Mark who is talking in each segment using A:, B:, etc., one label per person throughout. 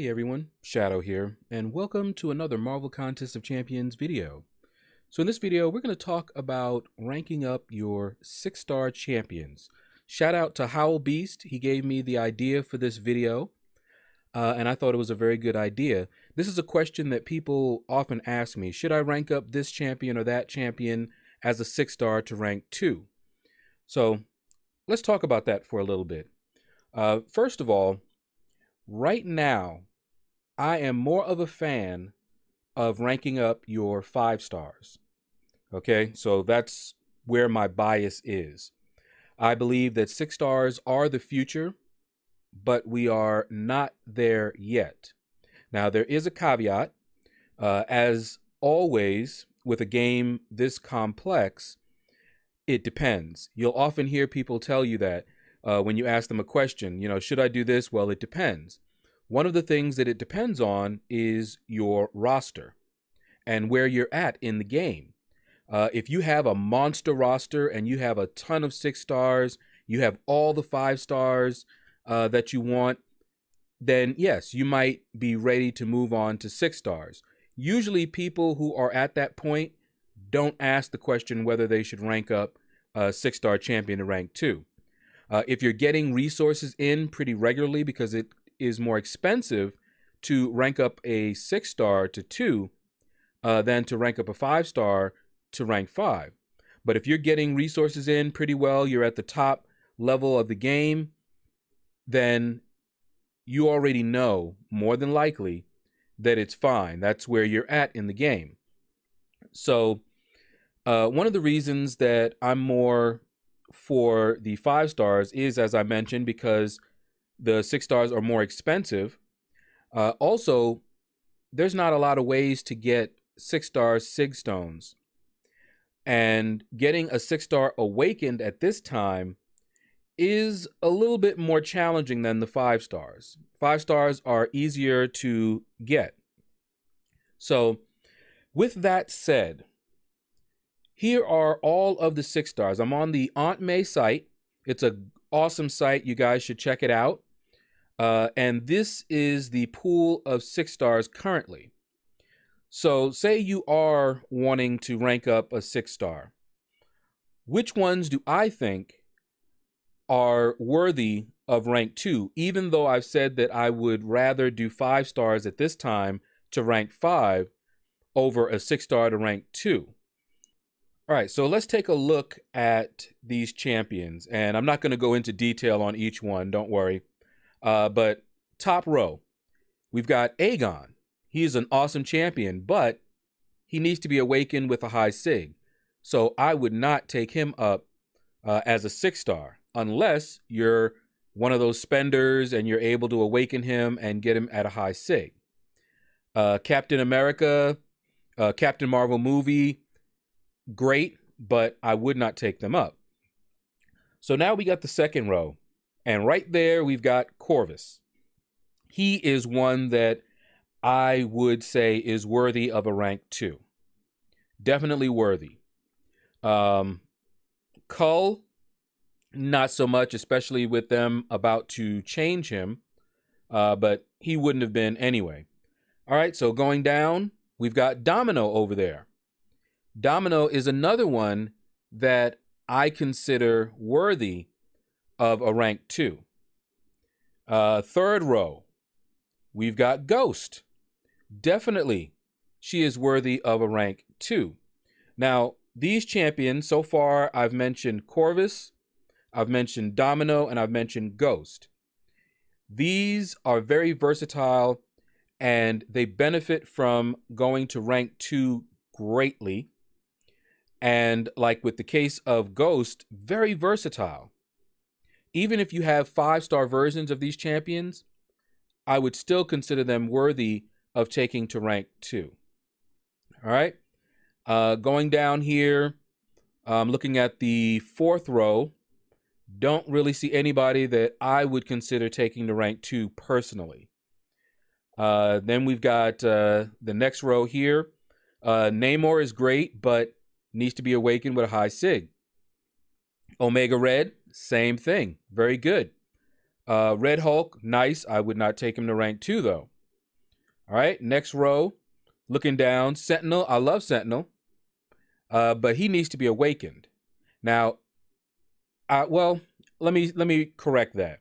A: Hey everyone, Shaedow here, and welcome to another Marvel Contest of Champions video. So in this video, we're going to talk about ranking up your 6-star champions. Shout out to Howl Beast, he gave me the idea for this video, uh, and I thought it was a very good idea. This is a question that people often ask me, should I rank up this champion or that champion as a 6-star to rank 2? So let's talk about that for a little bit. Uh, first of all, right now, I am more of a fan of ranking up your five stars. Okay, so that's where my bias is. I believe that six stars are the future, but we are not there yet. Now, there is a caveat. Uh, as always, with a game this complex, it depends. You'll often hear people tell you that uh, when you ask them a question. You know, should I do this? Well, it depends. One of the things that it depends on is your roster and where you're at in the game. Uh, if you have a monster roster and you have a ton of six stars, you have all the five stars uh, that you want, then yes, you might be ready to move on to six stars. Usually, people who are at that point don't ask the question whether they should rank up a six star champion to rank two. Uh, if you're getting resources in pretty regularly because it is more expensive to rank up a six star to two uh, than to rank up a five star to rank five. But if you're getting resources in pretty well, you're at the top level of the game, then you already know more than likely that it's fine. That's where you're at in the game. So, uh, one of the reasons that I'm more for the five stars is, as I mentioned, because the six stars are more expensive. Uh, also, there's not a lot of ways to get six stars sig stones. And getting a six star awakened at this time is a little bit more challenging than the five stars. Five stars are easier to get. So, with that said, here are all of the six stars. I'm on the Aunt May site. It's a awesome site. You guys should check it out. Uh, and this is the pool of six stars currently. So, say you are wanting to rank up a six star. Which ones do I think are worthy of rank two, even though I've said that I would rather do five stars at this time to rank five over a six star to rank two? All right, so let's take a look at these champions. And I'm not going to go into detail on each one, don't worry. Uh, but top row, we've got Aegon. He's an awesome champion, but he needs to be awakened with a high sig. So I would not take him up uh, as a six star unless you're one of those spenders and you're able to awaken him and get him at a high sig. Uh, Captain America, uh, Captain Marvel movie, great, but I would not take them up. So now we got the second row. And right there, we've got Corvus. He is one that I would say is worthy of a rank two. Definitely worthy. Um, Cull, not so much, especially with them about to change him, uh, but he wouldn't have been anyway. All right, so going down, we've got Domino over there. Domino is another one that I consider worthy of a rank two. Uh, third row, we've got Ghost. Definitely, she is worthy of a rank two. Now, these champions, so far, I've mentioned Corvus, I've mentioned Domino, and I've mentioned Ghost. These are very versatile and they benefit from going to rank two greatly and like with the case of Ghost, very versatile. Even if you have five star versions of these champions, I would still consider them worthy of taking to rank two. All right. Uh, going down here, um, looking at the fourth row, don't really see anybody that I would consider taking to rank two personally. Uh, then we've got uh, the next row here. Uh, Namor is great, but needs to be awakened with a high sig. Omega Red, same thing. Very good. Uh, Red Hulk, nice. I would not take him to rank two, though. All right, next row, looking down, Sentinel. I love Sentinel, uh, but he needs to be awakened. Now, uh, well, let me let me correct that.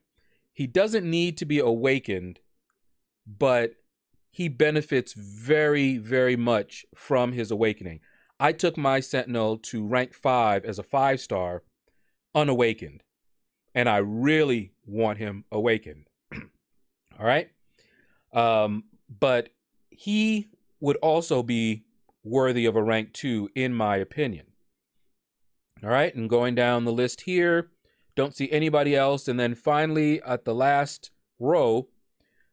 A: He doesn't need to be awakened, but he benefits very, very much from his awakening. I took my Sentinel to rank five as a five star, unawakened, and I really want him awakened. All right. Um, but he would also be worthy of a rank two, in my opinion. All right. And going down the list here, don't see anybody else. And then finally, at the last row,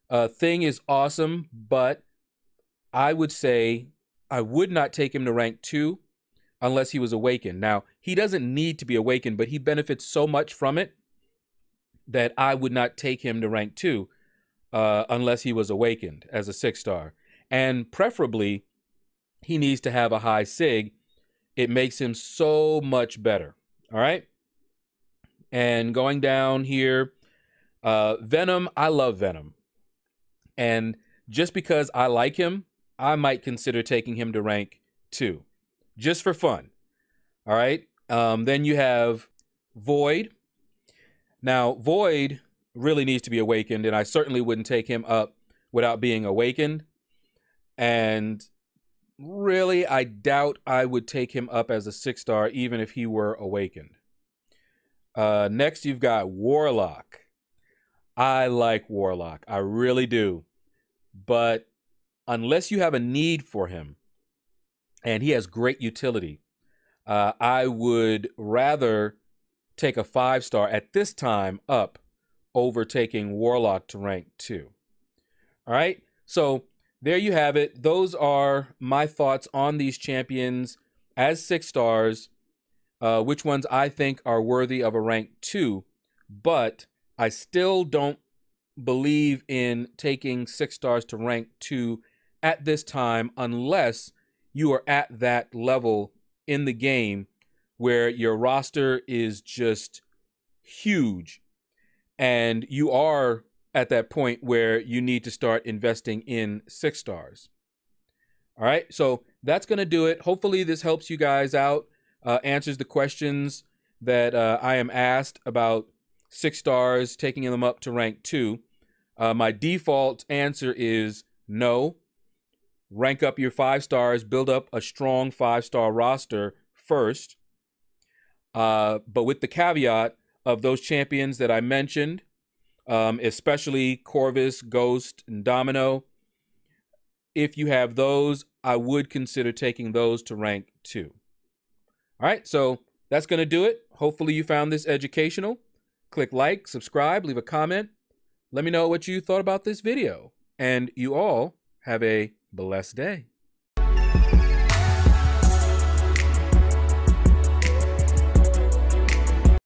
A: uh, Thing is awesome, but I would say I would not take him to rank two unless he was awakened. Now, he doesn't need to be awakened, but he benefits so much from it that I would not take him to rank two uh, unless he was awakened as a six star. And preferably, he needs to have a high SIG. It makes him so much better. All right. And going down here, uh, Venom, I love Venom. And just because I like him, I might consider taking him to rank two, just for fun. All right. Um, then you have Void. Now, Void really needs to be awakened, and I certainly wouldn't take him up without being awakened. And really, I doubt I would take him up as a six star, even if he were awakened. Uh, next, you've got Warlock. I like Warlock. I really do. But unless you have a need for him and he has great utility, uh, I would rather take a five star at this time up over taking Warlock to rank two. All right. So there you have it. Those are my thoughts on these champions as six stars, uh, which ones I think are worthy of a rank two. But I still don't believe in taking six stars to rank two at this time unless you are at that level in the game where your roster is just huge and you are at that point where you need to start investing in six stars. All right, so that's going to do it. Hopefully, this helps you guys out, uh, answers the questions that uh, I am asked about six stars, taking them up to rank two. Uh, my default answer is no. Rank up your five stars, build up a strong five star roster first. Uh, but with the caveat of those champions that I mentioned, um, especially Corvus, Ghost, and Domino, if you have those, I would consider taking those to rank two. All right, so that's going to do it. Hopefully, you found this educational. Click like, subscribe, leave a comment. Let me know what you thought about this video. And you all have a blessed day.